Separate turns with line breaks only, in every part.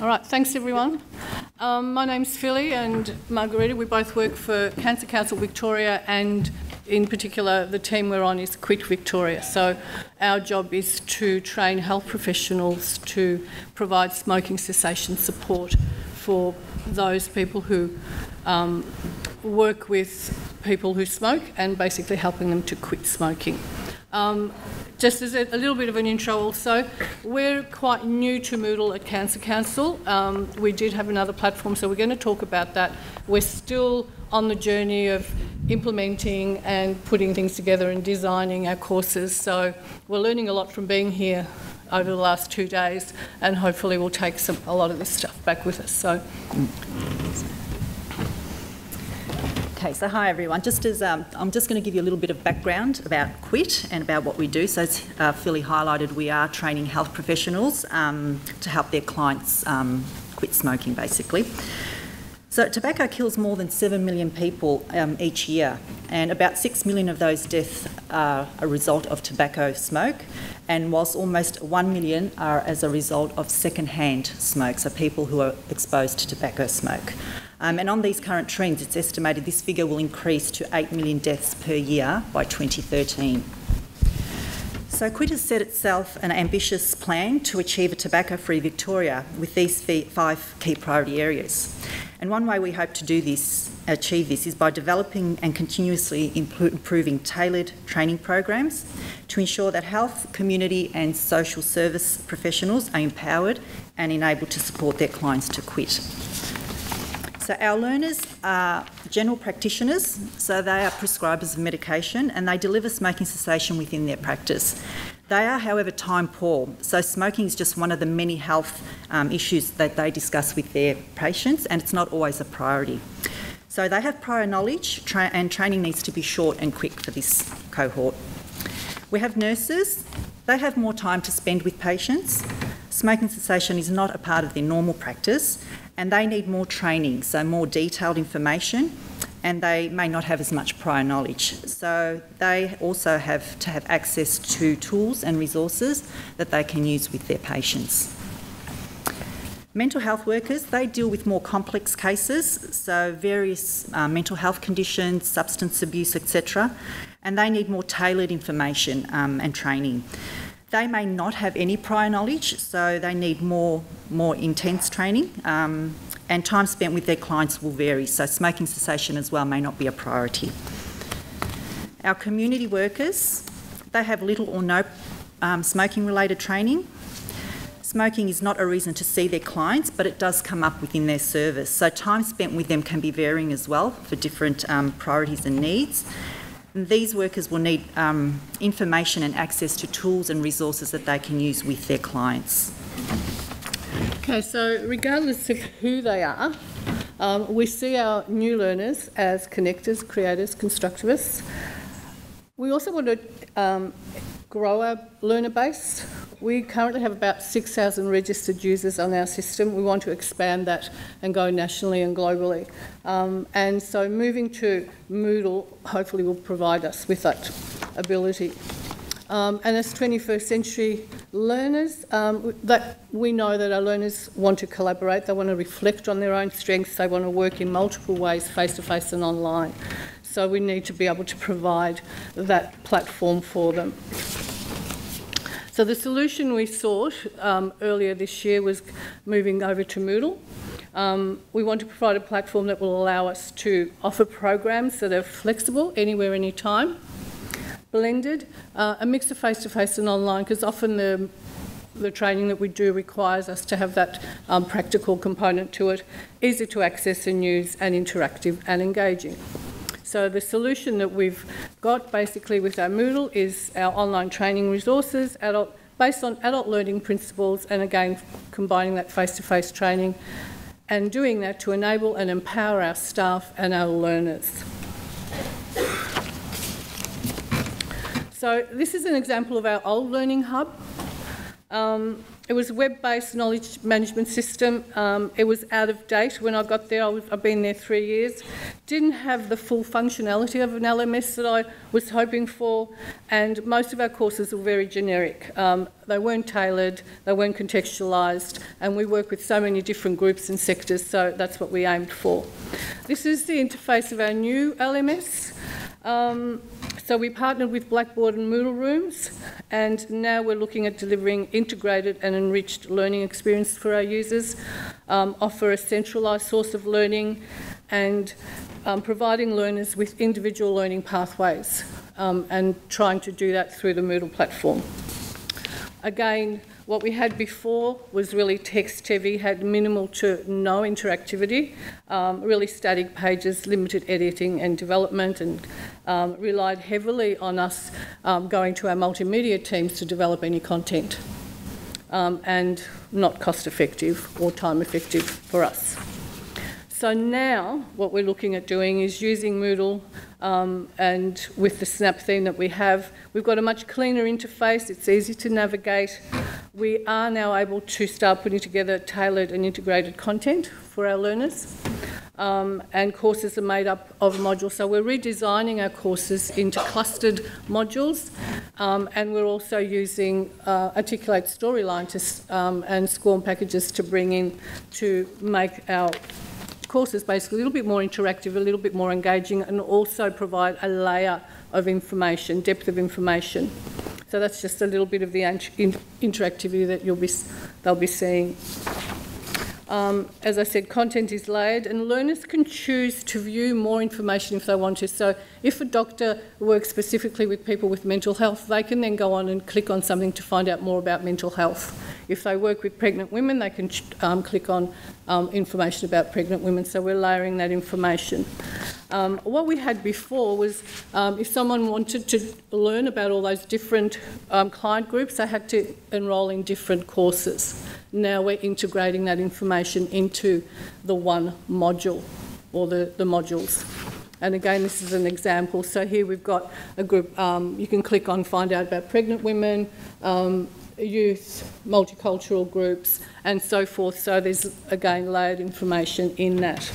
All right, thanks everyone. Um, my name's Filly and Margarita. We both work for Cancer Council Victoria and in particular the team we're on is Quit Victoria. So our job is to train health professionals to provide smoking cessation support for those people who um, work with people who smoke and basically helping them to quit smoking. Um, just as a, a, little bit of an intro also, we're quite new to Moodle at Cancer Council. Um, we did have another platform, so we're going to talk about that. We're still on the journey of implementing and putting things together and designing our courses, so we're learning a lot from being here over the last two days, and hopefully we'll take some, a lot of this stuff back with us. So.
Okay, so hi everyone. Just as um, I'm just going to give you a little bit of background about QUIT and about what we do. So, as uh, Filly highlighted, we are training health professionals um, to help their clients um, quit smoking, basically. So, tobacco kills more than 7 million people um, each year, and about 6 million of those deaths are a result of tobacco smoke, and whilst almost 1 million are as a result of second-hand smoke, so people who are exposed to tobacco smoke. Um, and on these current trends, it's estimated this figure will increase to 8 million deaths per year by 2013. So Quit has set itself an ambitious plan to achieve a tobacco-free Victoria with these five key priority areas. And one way we hope to do this, achieve this, is by developing and continuously improving tailored training programs to ensure that health, community and social service professionals are empowered and enabled to support their clients to quit. So our learners are general practitioners, so they are prescribers of medication and they deliver smoking cessation within their practice. They are, however, time poor, so smoking is just one of the many health um, issues that they discuss with their patients and it's not always a priority. So they have prior knowledge tra- and training needs to be short and quick for this cohort. We have nurses, they have more time to spend with patients. Smoking cessation is not a part of their normal practice and they need more training, so more detailed information, and they may not have as much prior knowledge. So they also have to have access to tools and resources that they can use with their patients. Mental health workers, they deal with more complex cases, so various uh, mental health conditions, substance abuse, etc., and they need more tailored information um, and training. They may not have any prior knowledge, so they need more, more intense training, um, and time spent with their clients will vary, so smoking cessation as well may not be a priority. Our community workers, they have little or no um, smoking related training. Smoking is not a reason to see their clients, but it does come up within their service. So, time spent with them can be varying as well for different um, priorities and needs. These workers will need um, information and access to tools and resources that they can use with their clients.
Okay, so regardless of who they are, um, we see our new learners as connectors, creators, constructivists. We also want to um, grow our learner base. We currently have about 6,000 registered users on our system. We want to expand that and go nationally and globally. Um, and so moving to Moodle hopefully will provide us with that ability. Um, and as 21st century learners, um, that we know that our learners want to collaborate, they want to reflect on their own strengths, they want to work in multiple ways, face to face and online. So we need to be able to provide that platform for them. So the solution we sought um, earlier this year was moving over to Moodle. Um, we want to provide a platform that will allow us to offer programs that are flexible, anywhere, anytime, blended, uh, a mix of face-to-face and online, because often the the training that we do requires us to have that um, practical component to it, easy to access and use, and interactive and engaging. So the solution that we've got basically with our Moodle is our online training resources, adult, based on adult learning principles, and again, combining that face-to-face -face training and doing that to enable and empower our staff and our learners. So this is an example of our old learning hub. Um, it was a web-based knowledge management system. Um, it was out of date when I got there. I was, I've been there three years. Didn't have the full functionality of an LMS that I was hoping for, and most of our courses were very generic. Um, they weren't tailored, they weren't contextualised, and we work with so many different groups and sectors, so that's what we aimed for. This is the interface of our new LMS. So we partnered with Blackboard and Moodlerooms, and now we're looking at delivering integrated and enriched learning experience for our users, um, offer a centralised source of learning, and um, providing learners with individual learning pathways, um, and trying to do that through the Moodle platform. Again, what we had before was really text heavy, had minimal to no interactivity, um, really static pages, limited editing and development, and um, relied heavily on us um, going to our multimedia teams to develop any content. Um, and not cost effective or time effective for us. So now what we're looking at doing is using Moodle um, and with the Snap theme that we have, we've got a much cleaner interface, it's easy to navigate, we are now able to start putting together tailored and integrated content for our learners. Um, and courses are made up of modules. So we're redesigning our courses into clustered modules, um, and we're also using uh, Articulate Storyline to, um, and SCORM packages to bring in to make our courses basically a little bit more interactive, a little bit more engaging, and also provide a layer of information, depth of information. So that's just a little bit of the interactivity that you'll be, they'll be seeing. Um, as I said, content is layered and learners can choose to view more information if they want to. So if a doctor works specifically with people with mental health, they can then go on and click on something to find out more about mental health. If they work with pregnant women, they can um, click on um, information about pregnant women. So we're layering that information. Um, what we had before was um, if someone wanted to learn about all those different um, client groups, they had to enrol in different courses. Now we're integrating that information into the one module or the, the modules. And again, this is an example. So here we've got a group, um, you can click on find out about pregnant women, um, youth, multicultural groups, and so forth. So there's, again, layered information in that.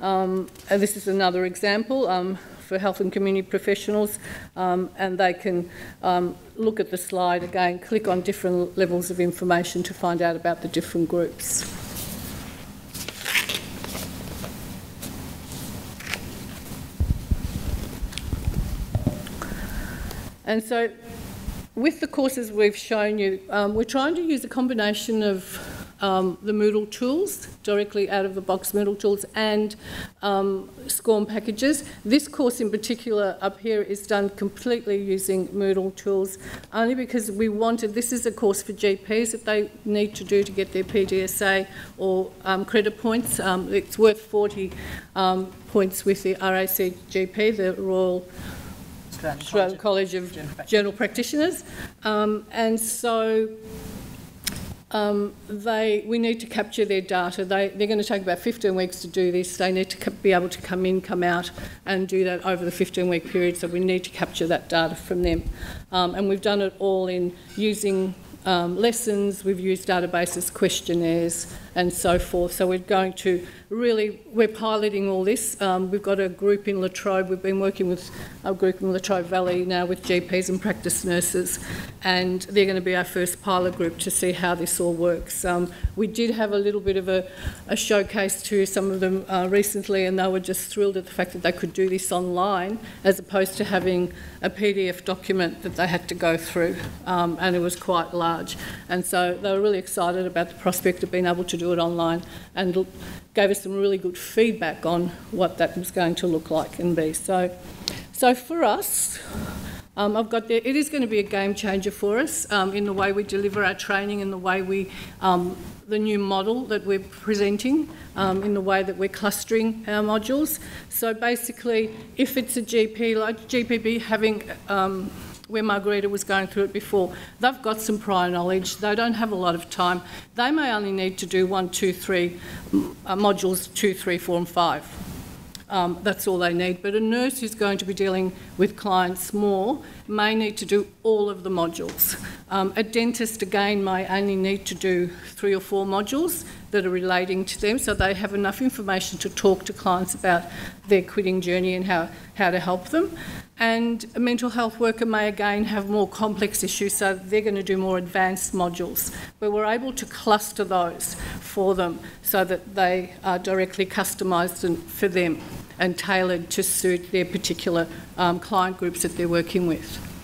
Um, and this is another example. Um, for health and community professionals, um, and they can um, look at the slide again, click on different levels of information to find out about the different groups. And so with the courses we've shown you, um, we're trying to use a combination of um, the Moodle tools, directly out of the box Moodle tools, and um, SCORM packages. This course in particular up here is done completely using Moodle tools, only because we wanted, this is a course for GPs that they need to do to get their PDSA or um, credit points. Um, it's worth 40 um, points with the RACGP, the Royal Australian College, of General, General Practitioners. Um, and so um, they, we need to capture their data. They, they're going to take about 15 weeks to do this. They need to be able to come in, come out, and do that over the 15 week period. So we need to capture that data from them. Um, and we've done it all in using um, lessons, we've used databases, questionnaires, and so forth. So we're going to really, we're piloting all this. Um, we've got a group in Latrobe. We've been working with a group in Latrobe Valley now with GPs and practice nurses, and they're going to be our first pilot group to see how this all works. Um, we did have a little bit of a, a showcase to some of them uh, recently, and they were just thrilled at the fact that they could do this online as opposed to having a PDF document that they had to go through, um, and it was quite large. And so they were really excited about the prospect of being able to do it online and gave us some really good feedback on what that was going to look like and be. So, so for us, um, I've got there, it is going to be a game changer for us um, in the way we deliver our training, in the way we, um, the new model that we're presenting, um, in the way that we're clustering our modules. So basically, if it's a GP, like GPB having um, where Margarita was going through it before. They've got some prior knowledge. They don't have a lot of time. They may only need to do one, two, three uh, modules, two, three, four, and five. um, that's all they need. But a nurse who's going to be dealing with clients more may need to do all of the modules. Um, a dentist, again, may only need to do three or four modules that are relating to them so they have enough information to talk to clients about their quitting journey and how, how to help them. And a mental health worker may again have more complex issues, so they're going to do more advanced modules. But we're able to cluster those for them so that they are directly customised for them and tailored to suit their particular um, client groups that they're working with.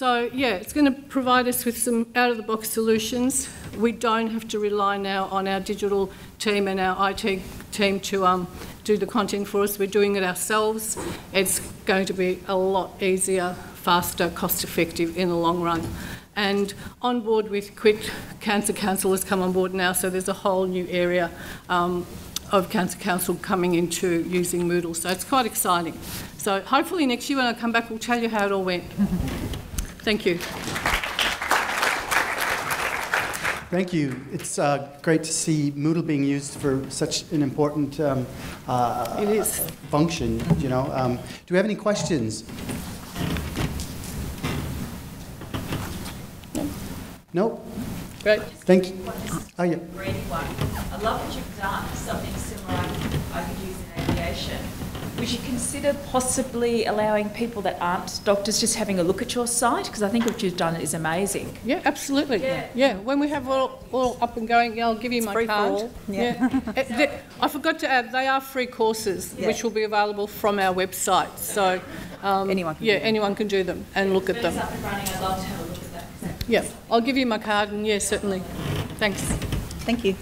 So, yeah, it's going to provide us with some out of the box solutions. We don't have to rely now on our digital team and our IT team to um, do the content for us. We're doing it ourselves. It's going to be a lot easier, faster, cost effective in the long run. And on board with Quit, Cancer Council has come on board now, so there's a whole new area um, of Cancer Council coming into using Moodle. So it's quite exciting. So hopefully next year when I come back, we'll tell you how it all went. Thank you.
Thank you. It's uh, great to see Moodle being used for such an important um, uh,
It is.
function, you know. Um, Do we have any questions? No?
Great.
Thank you. Oh, yeah.
I love what you've done, something similar I could use in aviation. Would you consider possibly allowing people that aren't doctors just having a look at your site? Because I think what you've done is amazing.
Yeah, absolutely.
Yeah. yeah.
when we have all, all up and going, yeah, I'll give you my
free
card.
all. Yeah.
Uh, they- I forgot to add, they are free courses,
Yeah.
which will be available from our website. So, um,
Anyone can
yeah,
do
anyone can do them and look at them.
up and running, I'd love to have a look at that.
Yeah, I'll give you my card, and yeah, certainly. Thanks.
Thank you.